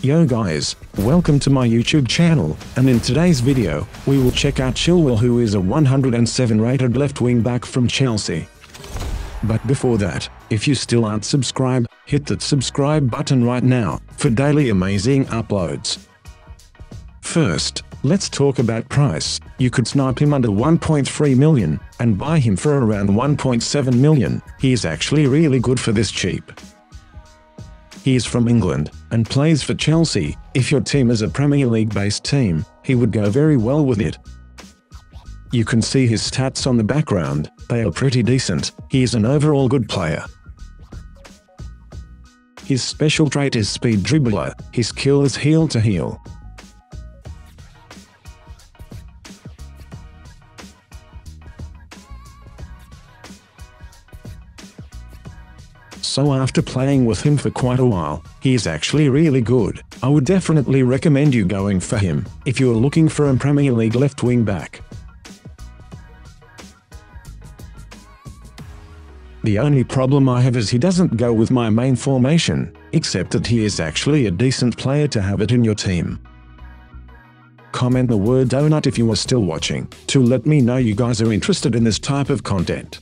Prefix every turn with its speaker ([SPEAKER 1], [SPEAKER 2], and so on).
[SPEAKER 1] Yo guys, welcome to my YouTube channel, and in today's video, we will check out Chilwell who is a 107 rated left wing back from Chelsea. But before that, if you still aren't subscribed, hit that subscribe button right now, for daily amazing uploads. First, let's talk about price. You could snipe him under 1.3 million, and buy him for around 1.7 million. He is actually really good for this cheap. He is from England, and plays for Chelsea. If your team is a Premier League based team, he would go very well with it. You can see his stats on the background, they are pretty decent, he is an overall good player. His special trait is speed dribbler, his skill is heel to heel. So after playing with him for quite a while, he is actually really good. I would definitely recommend you going for him, if you are looking for a Premier League left wing back. The only problem I have is he doesn't go with my main formation, except that he is actually a decent player to have it in your team. Comment the word donut if you are still watching, to let me know you guys are interested in this type of content.